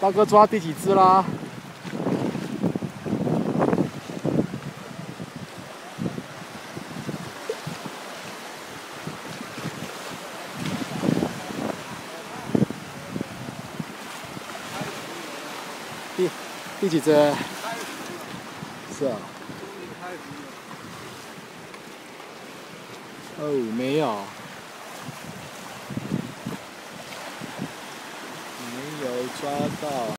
大哥抓第几只啦？第第几只？是啊。哦，没有，没有抓到。